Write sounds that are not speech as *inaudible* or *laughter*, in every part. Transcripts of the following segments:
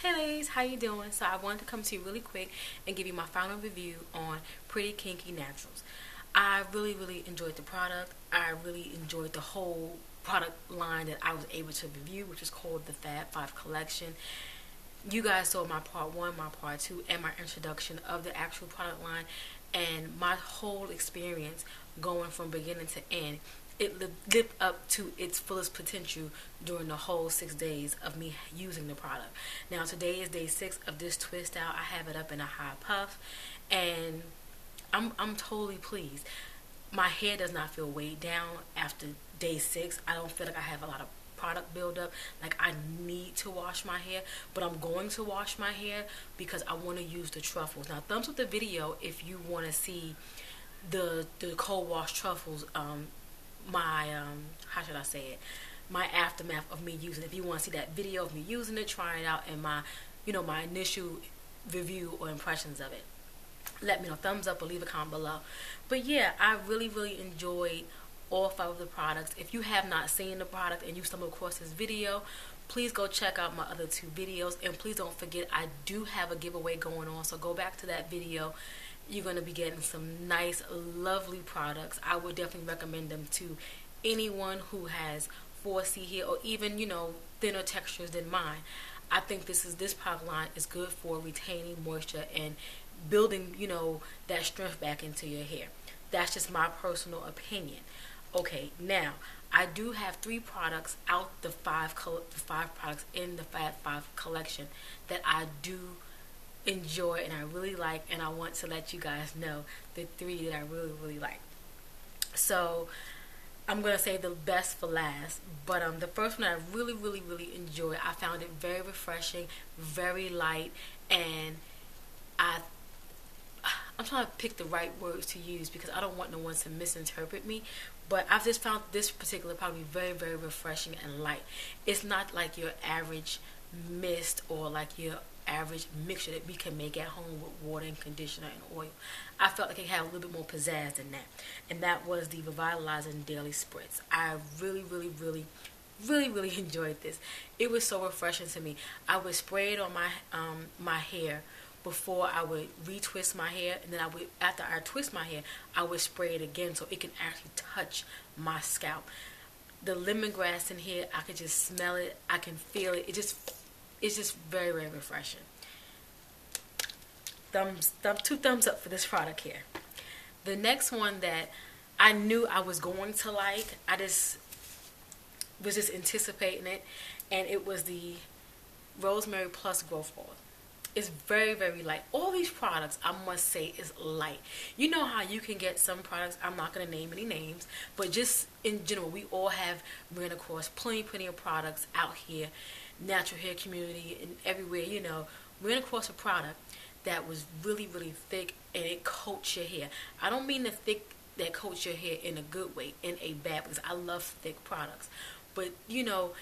Hey ladies, how you doing? So I wanted to come to you really quick and give you my final review on Pretty Kinky Naturals. I really, really enjoyed the product. I really enjoyed the whole product line that I was able to review, which is called the Fab 5 Collection. You guys saw my part one, my part two, and my introduction of the actual product line and my whole experience going from beginning to end it lived up to its fullest potential during the whole six days of me using the product. Now today is day six of this twist out. I have it up in a high puff, and I'm I'm totally pleased. My hair does not feel weighed down after day six. I don't feel like I have a lot of product buildup. Like I need to wash my hair, but I'm going to wash my hair because I want to use the truffles. Now thumbs up the video if you want to see the the co-wash truffles um, my um, how should I say it my aftermath of me using it. If you want to see that video of me using it, trying it out, and my you know my initial review or impressions of it, let me know thumbs up or leave a comment below. But yeah, I really really enjoyed all five of the products. If you have not seen the product and you stumbled across this video, please go check out my other two videos and please don't forget I do have a giveaway going on so go back to that video you're going to be getting some nice, lovely products. I would definitely recommend them to anyone who has 4C hair or even, you know, thinner textures than mine. I think this is this product line is good for retaining moisture and building, you know, that strength back into your hair. That's just my personal opinion. Okay, now I do have three products out the five the five products in the Fab Five collection that I do enjoy and I really like and I want to let you guys know the three that I really really like. So I'm gonna say the best for last, but um, the first one I really, really, really enjoyed. I found it very refreshing, very light, and I I'm trying to pick the right words to use because I don't want no one to misinterpret me. But I've just found this particular probably very, very refreshing and light. It's not like your average mist or like your average mixture that we can make at home with water and conditioner and oil. I felt like it had a little bit more pizzazz than that. And that was the Revitalizing Daily Spritz. I really, really, really, really, really *laughs* enjoyed this. It was so refreshing to me. I would spray it on my um, my hair before I would retwist my hair and then I would after I twist my hair I would spray it again so it can actually touch my scalp the lemongrass in here I could just smell it I can feel it it just it's just very, very refreshing. Thumbs, thumb, two thumbs up for this product here. The next one that I knew I was going to like, I just was just anticipating it, and it was the Rosemary Plus Growth Oil. It's very, very light. All these products, I must say, is light. You know how you can get some products, I'm not going to name any names, but just in general, we all have ran across plenty, plenty of products out here natural hair community and everywhere, you know, ran across a product that was really, really thick and it coats your hair. I don't mean the thick that coats your hair in a good way, in a bad, because I love thick products. But, you know,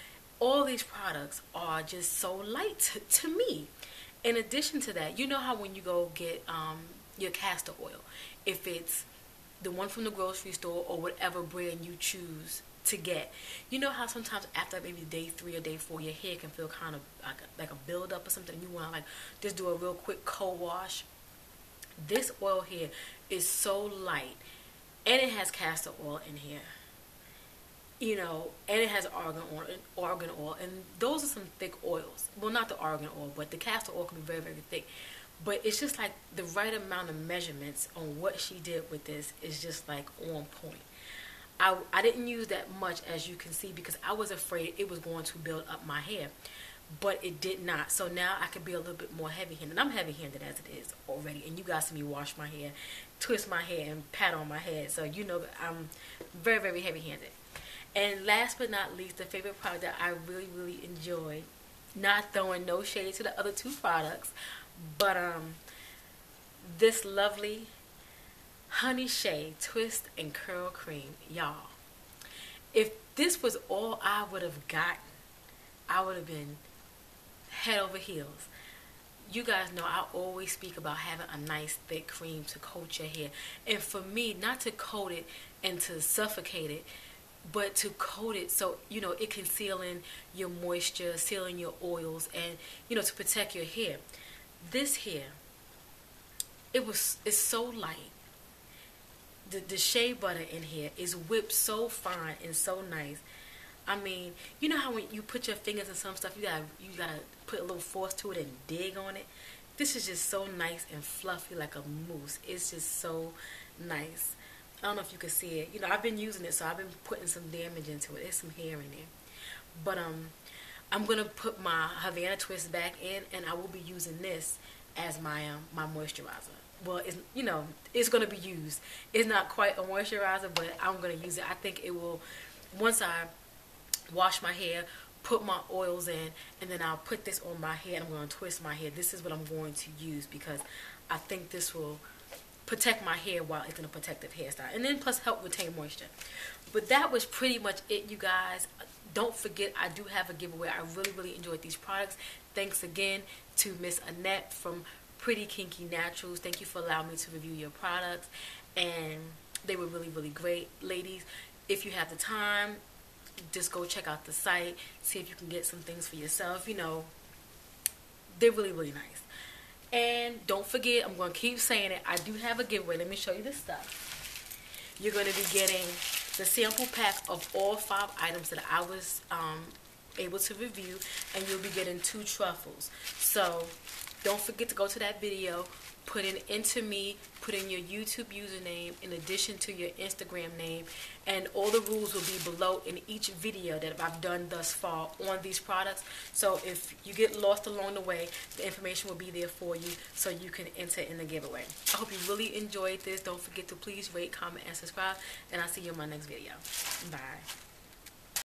all these products are just so light to, *laughs* to me. In addition to that, you know how when you go get um, your castor oil, if it's the one from the grocery store or whatever brand you choose to get. You know how sometimes after maybe day three or day four, your hair can feel kind of like a, like a buildup or something. You want to like just do a real quick co-wash. This oil here is so light, and it has castor oil in here. You know, and it has argan oil, argan oil, and those are some thick oils. Well, not the argan oil, but the castor oil can be very, very thick. But it's just like the right amount of measurements on what she did with this is just like on point. I, I didn't use that much as you can see because I was afraid it was going to build up my hair but it did not so now I could be a little bit more heavy handed I'm heavy handed as it is already and you guys see me wash my hair twist my hair and pat on my head so you know I'm very very heavy handed and last but not least the favorite product that I really really enjoy not throwing no shade to the other two products but um this lovely Honey Shea Twist and Curl Cream. Y'all, if this was all I would have gotten, I would have been head over heels. You guys know I always speak about having a nice thick cream to coat your hair. And for me, not to coat it and to suffocate it, but to coat it so you know it can seal in your moisture, seal in your oils, and you know to protect your hair. This hair, it was it's so light. The the shea butter in here is whipped so fine and so nice. I mean, you know how when you put your fingers in some stuff, you gotta you gotta put a little force to it and dig on it. This is just so nice and fluffy like a mousse. It's just so nice. I don't know if you can see it. You know, I've been using it, so I've been putting some damage into it. There's some hair in there. But um, I'm going to put my Havana Twist back in, and I will be using this as my um, my moisturizer. Well, it's, you know, it's going to be used. It's not quite a moisturizer, but I'm going to use it. I think it will, once I wash my hair, put my oils in, and then I'll put this on my head. I'm going to twist my hair. This is what I'm going to use because I think this will protect my hair while it's in a protective hairstyle. And then plus help retain moisture. But that was pretty much it, you guys. Don't forget, I do have a giveaway. I really, really enjoyed these products. Thanks again to Miss Annette from Pretty Kinky Naturals. Thank you for allowing me to review your products. And they were really, really great. Ladies, if you have the time, just go check out the site. See if you can get some things for yourself. You know, they're really, really nice. And don't forget, I'm going to keep saying it. I do have a giveaway. Let me show you this stuff. You're going to be getting the sample pack of all five items that I was um, able to review. And you'll be getting two truffles. So don't forget to go to that video, put in enter me, put in your YouTube username in addition to your Instagram name, and all the rules will be below in each video that I've done thus far on these products. So if you get lost along the way, the information will be there for you so you can enter in the giveaway. I hope you really enjoyed this. Don't forget to please rate, comment, and subscribe, and I'll see you in my next video. Bye.